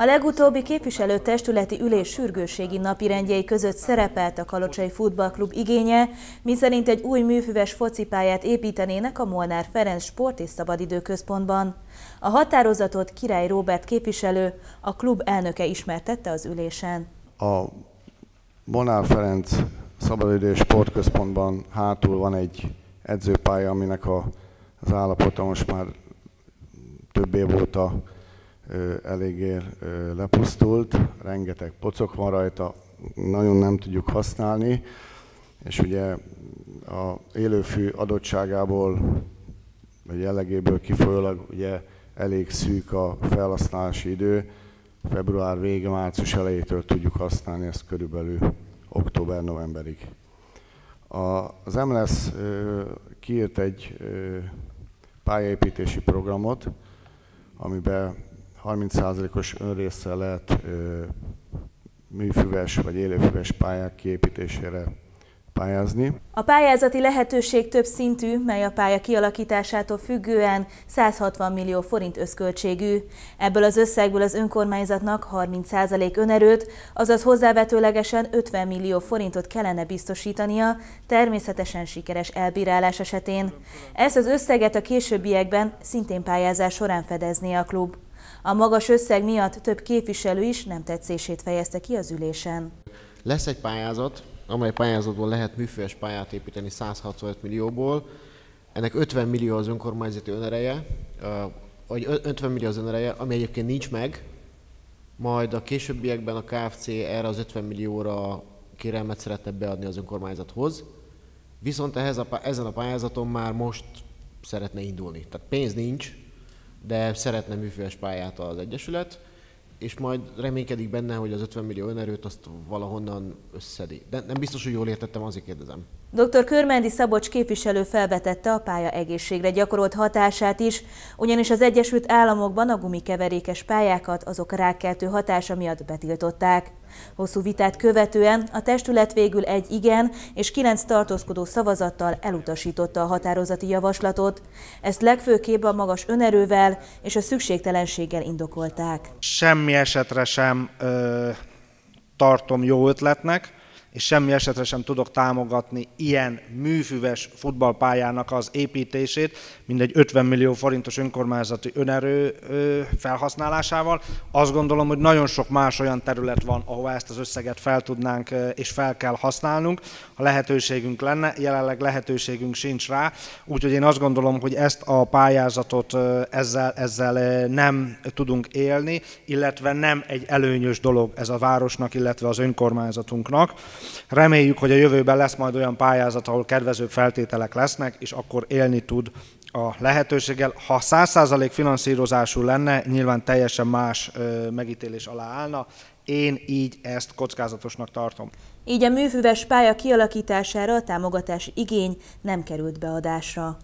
A legutóbbi képviselőtestületi ülés sürgősségi napirendjei között szerepelt a Kalocsai Futballklub igénye, miszerint egy új műfüves focipályát építenének a Molnár Ferenc Sport és Szabadidőközpontban. A határozatot Király Róbert képviselő, a klub elnöke ismertette az ülésen. A Molnár Ferenc Szabadidő Sportközpontban hátul van egy edzőpálya, aminek a, az állapota most már több év óta eléggé lepusztult, rengeteg pocok van rajta, nagyon nem tudjuk használni, és ugye a élőfű adottságából, vagy jellegéből kifolyólag ugye elég szűk a felhasználási idő, február vége, március elejétől tudjuk használni ezt körülbelül október-novemberig. Az MLS kiírt egy pályaépítési programot, amiben 30%-os önrészsel lehet műfüves vagy élőfüves pályák kiépítésére pályázni. A pályázati lehetőség több szintű, mely a pálya kialakításától függően 160 millió forint összköltségű. Ebből az összegből az önkormányzatnak 30% önerőt, azaz hozzávetőlegesen 50 millió forintot kellene biztosítania, természetesen sikeres elbírálás esetén. Ezt az összeget a későbbiekben szintén pályázás során fedeznie a klub. A magas összeg miatt több képviselő is nem tetszését fejezte ki az ülésen. Lesz egy pályázat, amely pályázatból lehet műfős pályát építeni 165 millióból. Ennek 50 millió az önkormányzati önereje, vagy 50 millió az önereje, ami egyébként nincs meg, majd a későbbiekben a KFC erre az 50 millióra kérelmet szeretne beadni az önkormányzathoz, viszont ehhez a, ezen a pályázaton már most szeretne indulni. Tehát pénz nincs, de szeretne műfős pályát az Egyesület, és majd reménykedik benne, hogy az 50 millió önerőt azt valahonnan összedi. De nem biztos, hogy jól értettem, azért kérdezem. Dr. Körmendi Szabocs képviselő felvetette a pálya egészségre gyakorolt hatását is, ugyanis az Egyesült Államokban a gumikeverékes pályákat azok rákkeltő hatása miatt betiltották. Hosszú vitát követően a testület végül egy igen és kilenc tartózkodó szavazattal elutasította a határozati javaslatot. Ezt legfőképp a magas önerővel és a szükségtelenséggel indokolták. Semmi esetre sem ö, tartom jó ötletnek, és semmi esetre sem tudok támogatni ilyen műfüves futballpályának az építését, mindegy 50 millió forintos önkormányzati önerő felhasználásával. Azt gondolom, hogy nagyon sok más olyan terület van, ahová ezt az összeget fel tudnánk és fel kell használnunk. Ha lehetőségünk lenne, jelenleg lehetőségünk sincs rá, úgyhogy én azt gondolom, hogy ezt a pályázatot ezzel, ezzel nem tudunk élni, illetve nem egy előnyös dolog ez a városnak, illetve az önkormányzatunknak. Reméljük, hogy a jövőben lesz majd olyan pályázat, ahol kedvezőbb feltételek lesznek, és akkor élni tud a lehetőséggel. Ha 100% finanszírozású lenne, nyilván teljesen más megítélés alá állna. Én így ezt kockázatosnak tartom. Így a műfüves pálya kialakítására a támogatási igény nem került beadásra.